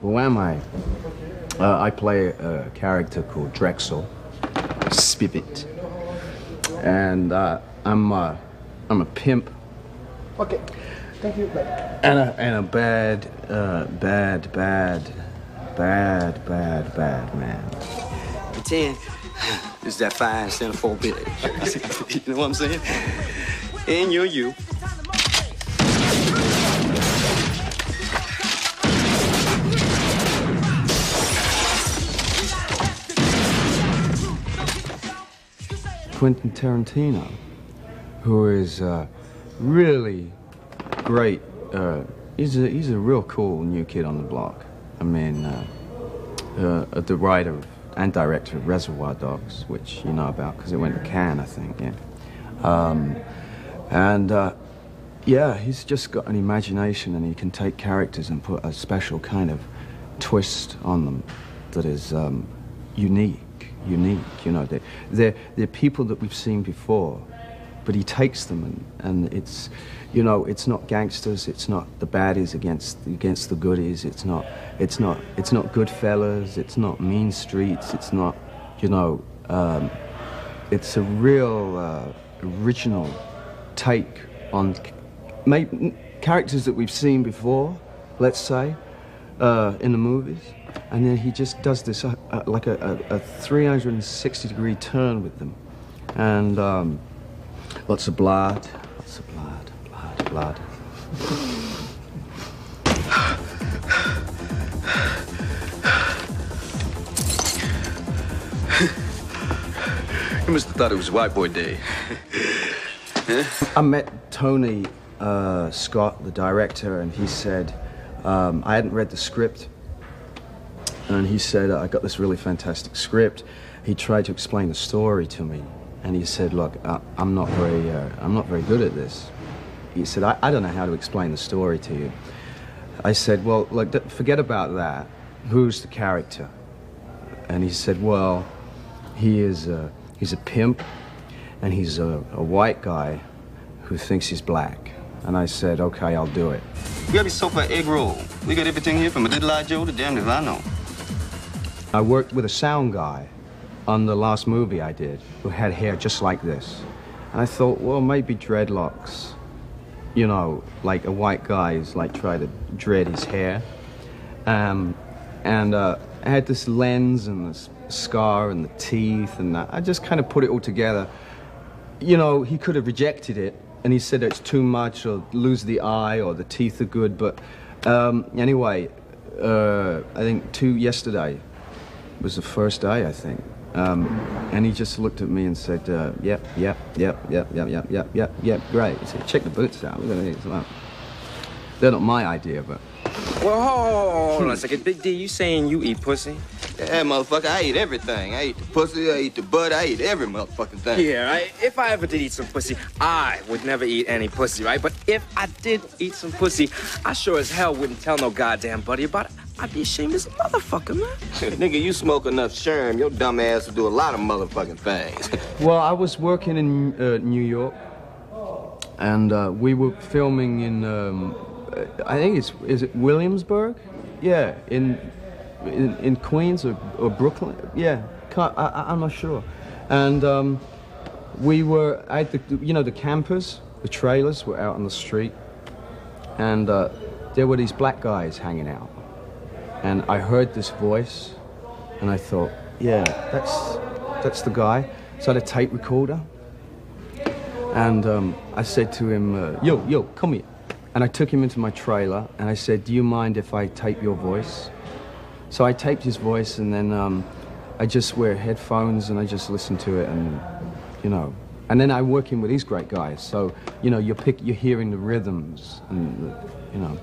Who am I? Uh, I play a character called Drexl, Spivey, and uh, I'm uh, I'm a pimp. Okay. Thank you. Bye. And a, and a bad, uh, bad, bad, bad, bad, bad man. Pretend it's that fine centerfold bit. you know what I'm saying? And you're you. Quentin Tarantino, who is uh, really great. Uh, he's a he's a real cool new kid on the block. I mean, uh, uh, the writer and director of Reservoir Dogs, which you know about because it went to Cannes, I think. Yeah, um, and uh, yeah, he's just got an imagination, and he can take characters and put a special kind of twist on them that is um, unique. Unique, you know. They, they're, they're people that we've seen before, but he takes them and, and it's you know it's not gangsters it's not the baddies against against the goodies it's not it's not it's not good fellas it's not mean streets it's not you know um, it's a real uh, original take on maybe characters that we've seen before let's say uh, in the movies and then he just does this uh, uh like a, a, a, 360 degree turn with them and um, Lots of blood. Lots of blood. Blood. Blood. you must have thought it was White Boy Day. I met Tony uh, Scott, the director, and he said, um, I hadn't read the script. And he said, I got this really fantastic script. He tried to explain the story to me and he said, "Look, uh, I'm not very, uh, I'm not very good at this." He said, I, "I don't know how to explain the story to you." I said, "Well, look, forget about that. Who's the character?" And he said, "Well, he is a, he's a pimp, and he's a, a white guy who thinks he's black." And I said, "Okay, I'll do it." We got me sofa egg roll. We got everything here from a little Joe to damn if I know. I worked with a sound guy on the last movie I did who had hair just like this. And I thought, well, maybe dreadlocks, you know, like a white guy's like trying to dread his hair. Um, and uh, I had this lens and this scar and the teeth, and that I just kind of put it all together. You know, he could have rejected it, and he said it's too much, or lose the eye, or the teeth are good. But um, anyway, uh, I think two yesterday was the first day, I think. Um, and he just looked at me and said, uh, yep, yep, yep, yep, yep, yep, yep, yep, yep, great. He said, check the boots out. They're not my idea, but... Well, hold, hold on a second. Big D, you saying you eat pussy? Yeah, motherfucker, I eat everything. I eat the pussy, I eat the butt, I eat every motherfucking thing. Yeah, right? If I ever did eat some pussy, I would never eat any pussy, right? But if I did eat some pussy, I sure as hell wouldn't tell no goddamn buddy about it. I'd be ashamed as a motherfucker, man. Nigga, you smoke enough sherm, your dumb ass will do a lot of motherfucking things. well, I was working in uh, New York, and uh, we were filming in, um, I think it's, is it Williamsburg? Yeah, in, in, in Queens or, or Brooklyn? Yeah, I, am not sure. And um, we were at the, you know, the campers, the trailers were out on the street, and uh, there were these black guys hanging out and I heard this voice, and I thought, yeah, that's that's the guy. So I had a tape recorder, and um, I said to him, uh, yo, yo, come here. And I took him into my trailer, and I said, do you mind if I tape your voice? So I taped his voice, and then um, I just wear headphones, and I just listen to it, and you know. And then I'm working with these great guys, so you know, you're pick, you're hearing the rhythms, and you know.